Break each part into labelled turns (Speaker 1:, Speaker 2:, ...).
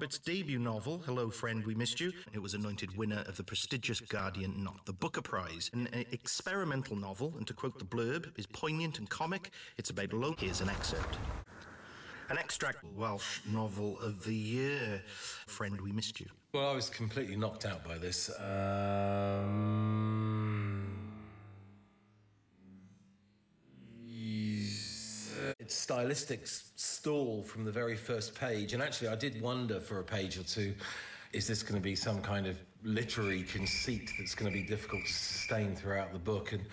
Speaker 1: Roberts' debut novel, Hello Friend, We Missed You. It was anointed winner of the prestigious Guardian Not the Booker Prize. An uh, experimental novel, and to quote the blurb, is poignant and comic. It's about alone. Here's an excerpt. An extract Welsh novel of the year. Friend, we missed you.
Speaker 2: Well, I was completely knocked out by this. Um, stylistic stall from the very first page, and actually, I did wonder for a page or two is this going to be some kind of literary conceit that's going to be difficult to sustain throughout the book? And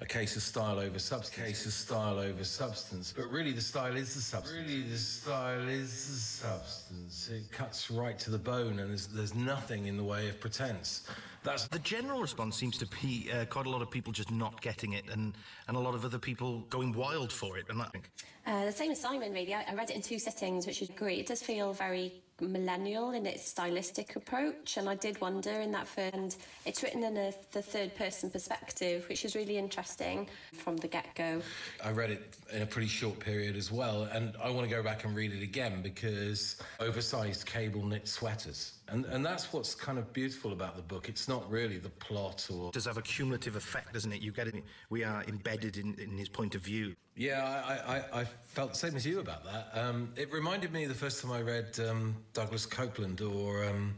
Speaker 2: a case of style over substance case of style over substance. But really the style is the substance. Really the style is the substance. It cuts right to the bone and there's, there's nothing in the way of pretense that's
Speaker 1: the general response seems to be uh, quite a lot of people just not getting it and and a lot of other people going wild for it and I think.
Speaker 3: Uh, the same as Simon really. I, I read it in two sittings which is great. It does feel very millennial in its stylistic approach and I did wonder in that and it's written in a, the third person perspective which is really interesting from the get-go.
Speaker 2: I read it in a pretty short period as well and I want to go back and read it again because oversized cable knit sweaters. And and that's what's kind of beautiful about the book. It's not really the plot or
Speaker 1: it does have a cumulative effect doesn't it? You get it we are embedded in, in his point of view.
Speaker 2: Yeah I, I, I felt the same as you about that. Um, it reminded me the first time I read um, Douglas Coupland or um,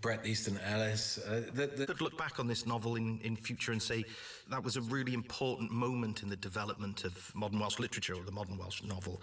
Speaker 2: Bret Easton Ellis. Uh,
Speaker 1: that, that could look back on this novel in, in future and say that was a really important moment in the development of modern Welsh literature or the modern Welsh novel